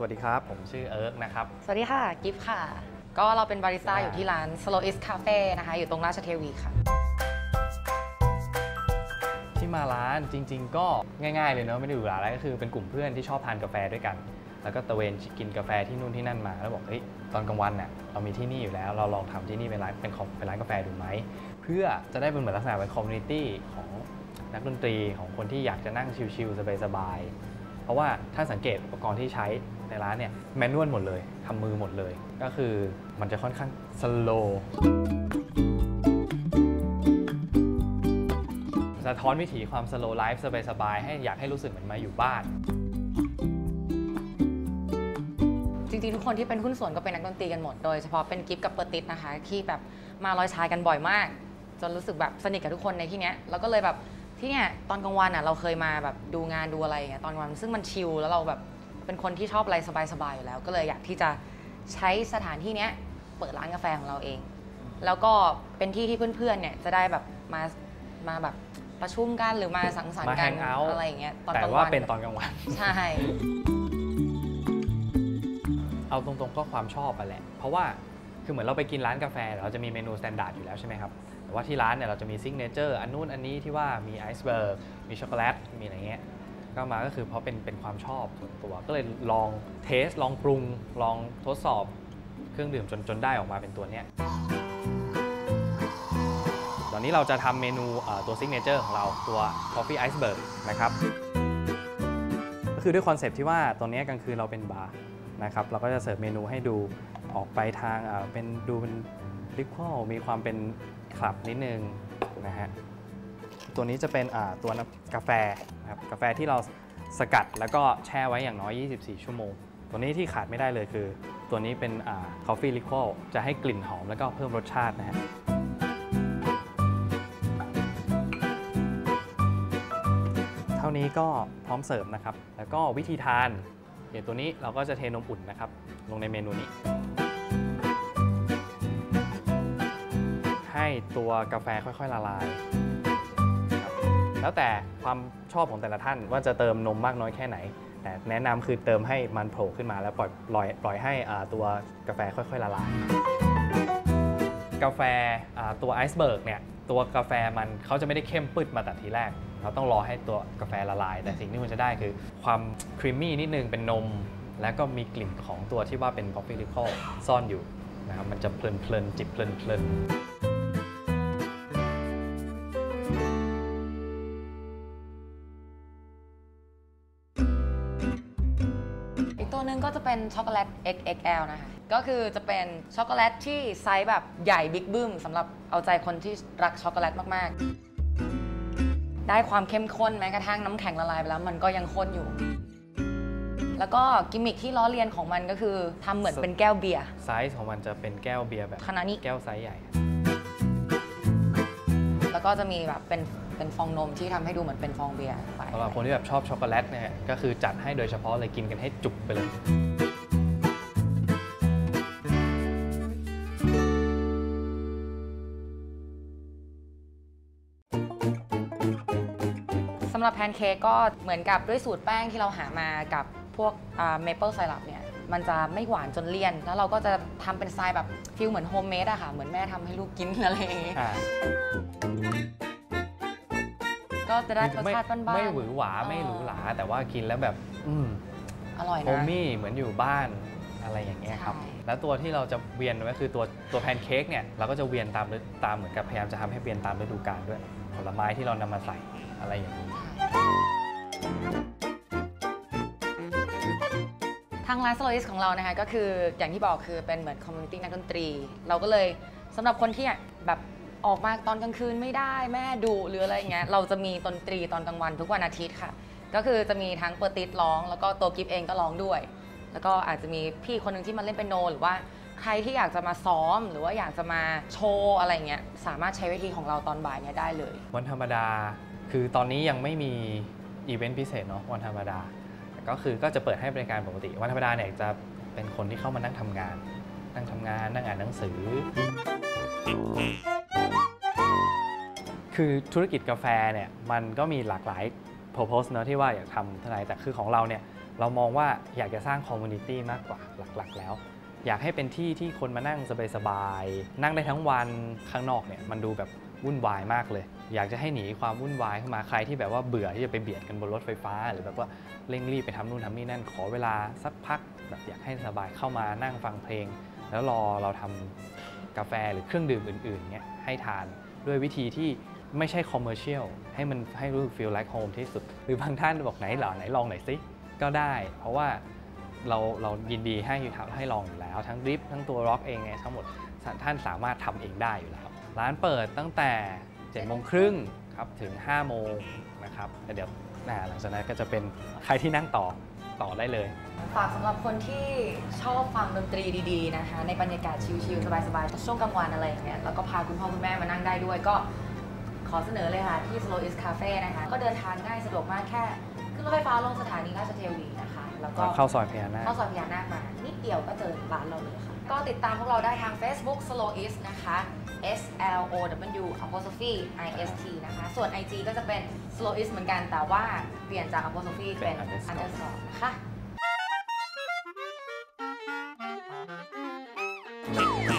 สวัสดีครับ ผมชื่อเอิร์กนะครับ สวัสดีค่ะ กิฟต์ค่ะ ก็เราเป็นบาริสต้าอ่าอยู่ที่ร้าน Slowist Cafe นะคะ อยู่ตรงราชเทวีค่ะ ที่มาร้านจริง ๆ ก็ง่าย ๆ เลยเนอะไม่ได้หรูหราอะไรก็คือเป็นกลุ่มเพื่อนที่ชอบทานกาแฟด้วยกัน แล้วก็ตระเวนกินกาแฟที่นู่นที่นั่นมา แล้วบอกเฮ้ยตอนกลางวันเนี่ยเรามีที่นี่อยู่แล้วเราลองทำที่นี่เป็นร้านเป็นของเป็นร้านกาแฟดูไหมเพื่อจะได้เป็นเหมือนลักษณะเป็น community ของนักดนตรีของคนที่อยากจะนั่งchill ๆสบายๆ เพราะว่าถ้าสังเกตอุปกรณ์ที่ใช้ในร้านเนี่ย manual หมดเลยทำมือหมดเลย ก็คือมันจะค่อนข้าง slow สะท้อนวิถีความ slow life สบายๆให้อยากให้รู้สึกเหมือนมาอยู่บ้านจริงๆ ทุกคนที่เป็นหุ้นส่วนก็เป็นนักดนตรีกันหมด โดยเฉพาะเป็นกิฟต์กับเปอร์ติสนะคะ ที่แบบมาลอยชายกันบ่อยมาก จนรู้สึกแบบสนิทกับทุกคนในที่เนี้ยแล้วก็เลยแบบ ที่เนี้ยตอนกลางวันอะเราเคยมาแบบดูงานดูอะไรอย่างเงี้ยตอนกลางวันซึ่งมันชิลแล้วเราแบบเป็นคนที่ชอบอะไรสบายๆอยู่แล้ว ก็เลยอยากที่จะใช้สถานที่เนี้ยเปิดร้านกาแฟของเราเอง แล้วก็เป็นที่ที่เพื่อนๆเนี่ยจะได้แบบมามาแบบประชุมกันหรือมาสังสรรมาค์แฮกันงเอาท์อะไรอย่างเงี้ยตอนแต่กลางว่าวันเป็นตอนกลางวัน ใช่ เอาตรงๆก็ความชอบไปแหละ เพราะว่า คือเหมือนเราไปกินร้านกาแฟเราจะมีเมนู standard อยู่แล้วใช่ไหมครับแต่ว่าที่ร้านเนี่ยเราจะมี signature อันนู้นอันนี้ที่ว่ามี iceberg มีช็อกโกแลตมีอะไรเงี้ยก็มาก็คือเพราะเป็นเป็นความชอบส่วนตัว ก็เลยลอง test ลองปรุงลองทดสอบเครื่องดื่มจนจนได้ออกมาเป็นตัวเนี้ยตอนนี้เราจะทำเมนูตัว signature ของเราตัว Coffee Iceberg นะครับก็คือด้วย concept ที่ว่าตอนนี้กลางคืนเราเป็นบาร์นะครับเราก็จะเสิร์ฟเมนูให้ดู ออกไปทางเป็นดูเป็นลิควอลมีความเป็นคลับนิดนึงนะฮะตัวนี้จะเป็นตัวกาแฟนะครับกาแฟที่เราสกัดแล้วก็แช่ไว้อย่างน้อย 24 ชั่วโมง ตัวนี้ที่ขาดไม่ได้เลยคือ ตัวนี้เป็นอ่า coffee liqueur จะให้กลิ่นหอมแล้วก็เพิ่มรสชาตินะฮะเท่านี้ก็พร้อมเสิร์ฟนะครับ แล้วก็วิธีทานเดี๋ยวตัวนี้เราก็จะเทนมอุ่นนะครับ ลงในเมนูนี้ ตัวกาแฟค่อยๆละลายครับแล้วแต่ความชอบของแต่ละท่านว่าจะเติมนมมากน้อยแค่ไหน แต่แนะนำคือเติมให้มันโผล่ขึ้นมาแล้วปล่อยปล่อยปล่อยให้ตัวกาแฟค่อยๆละลาย กาแฟตัว Iceberg เนี่ยตัวกาแฟมันเขาจะไม่ได้เข้มปี๊ดมาแต่ทีแรก เราต้องรอให้ตัวกาแฟละลาย แต่สิ่งที่มันจะได้คือความ creamy นิดนึงเป็นนม แล้วก็มีกลิ่นของตัวที่ว่าเป็น coffee liqueur ซ่อนอยู่นะครับมันจะเพลินๆจิบเพลินๆ นึงก็จะเป็นช็อกโกแลต XXL นะคะ ก็คือจะเป็นช็อกโกแลตที่ไซส์แบบใหญ่บิ๊กบึ้มสำหรับเอาใจคนที่รักช็อกโกแลตมาก ๆ ได้ความเข้มข้นแม้กระทั่งน้ำแข็งละลายไปแล้วมันก็ยังข้นอยู่ แล้วก็กิมมิคที่ล้อเลียนของมันก็คือทำเหมือนเป็นแก้วเบียร์ไซส์ของมันจะเป็นแก้วเบียร์แบบขนาดนี้แก้วไซส์ใหญ่ แล้วก็จะมีแบบเป็นเป็นฟองนมที่ทำให้ดูเหมือนเป็นฟองเบียร์ไป สำหรับคนที่แบบชอบช็อกโกแลตเนี่ย ก็คือจัดให้โดยเฉพาะเลยกินกันให้จุกไปเลย สำหรับแพนเค้กก็เหมือนกับด้วยสูตรแป้งที่เราหามากับพวกเมเปิลไซรัปเนี่ย มันจะไม่หวานจนเลี่ยน แล้วเราก็จะทำเป็นสไตล์แบบ feel เหมือน homemade อะค่ะ เหมือนแม่ทำให้ลูกกินอะไรอย่างงี้อ่าก็จะได้รสไม่ชาติบ้านๆไม่หวือหวาเออไม่หรูหราแต่ว่ากินแล้วแบบ อืมอร่อย homeyเหมือนอยู่บ้านอะไรอย่างเงี้ยครับใช่แล้วตัวที่เราจะเวียนก็คือตัวตัวแพนเค้กเนี่ยเราก็จะเวียนตามฤตามเหมือนกับพยายามจะทำให้เวียนตามฤดูกาลด้วย ผลไม้ที่เรานำมาใส่อะไรอย่างนี้ ทางร้านสโลอิสของเรานะคะก็คืออย่างที่บอกคือเป็นเหมือน community นักดนตรี เราก็เลยสำหรับคนที่แบบออกมาตอนกลางคืนไม่ได้แม่ดุหรืออะไรอย่างเงี้ยเราจะมีดนตรีตอนกลางวันทุกวันอาทิตย์ค่ะ ก็คือจะมีทั้งเปิดติดร้อง แล้วก็ตัวกิฟเองก็ร้องด้วย แล้วก็อาจจะมีพี่คนหนึ่งที่มาเล่นเปียโน หรือว่าใครที่อยากจะมาซ้อมหรือว่าอยากจะมาโชว์อะไรเงี้ยสามารถใช้เวทีของเราตอนบ่ายเนี่ยได้เลย วันธรรมดาคือตอนนี้ยังไม่มีอีเวนต์พิเศษเนาะวันธรรมดา ก็คือก็จะเปิดให้บริการปกติ วันธรรมดาเนี่ยจะเป็นคนที่เข้ามานั่งทำงาน นั่งทำงานนั่งอ่านหนังสือ คือธุรกิจกาแฟเนี่ยมันก็มีหลากหลาย purpose เนอะที่ว่าอยากทำท่าไหร่แต่คือของเราเนี่ยเรามองว่าอยากจะสร้าง community มากกว่าหลักๆ แล้ว อยากให้เป็นที่ที่คนมานั่งสบายๆนั่งได้ทั้งวันข้างนอกเนี่ยมันดูแบบวุ่นวายมากเลย อยากจะให้หนีความวุ่นวายเข้ามาใครที่แบบว่าเบื่อที่จะไปเบียดกันบนรถไฟฟ้า หรือแบบว่าเร่งรีบไปทำนู่นทำนี่นั่นขอเวลาสักพักแบบอยากให้สบายเข้ามานั่งฟังเพลง แล้วรอเราทำกาแฟหรือเครื่องดื่มอื่นๆเนี่ยให้ทานด้วยวิธีที่ไม่ใช่ commercialให้มันให้รู้สึก feel like home ที่สุด หรือบางท่านบอกไหนหรอไหนลองหน่อยสิก็ได้ เพราะว่าเราเรายินดีให้ให้ลองอยู่แล้ว ทั้งดริฟทั้งตัวร็อกเองไงทั้งหมดท่านสามารถทำเองได้อยู่แล้ว ร้านเปิดตั้งแต่ 7โมงครึ่งครับถึง5โมงนะครับแล้วเดี๋ยวอ่าหลังจากนั้นก็จะเป็นใครที่นั่งต่อต่อได้เลย ฝากสำหรับคนที่ชอบฟังดนตรีดีๆนะคะ ในบรรยากาศชิลๆสบายๆช่วงกลางวันอะไรอย่างเงี้ยแล้วก็พาคุณพ่อคุณแม่มานั่งได้ด้วยก็ขอเสนอเลยค่ะ ที่ Slow is Cafe นะคะ ก็เดินทางง่ายสะดวกมากแค่ ขึ้นรถไฟฟ้าลงสถานีราชเทวีนะคะ แล้วก็เข้าซอยพญานาคเข้าซอยพญานาคมา นิดเดียวก็เจอร้านเราเลยค่ะ ก็ติดตามพวกเราได้ทาง Facebook Slow is นะคะ S L O W apostrophe I S T นะคะ ส่วน IG ก็จะเป็น Slow is เหมือนกันแต่ว่าเปลี่ยนจาก apostrophe เป็นเป็น underscore underscore นะคะ Thank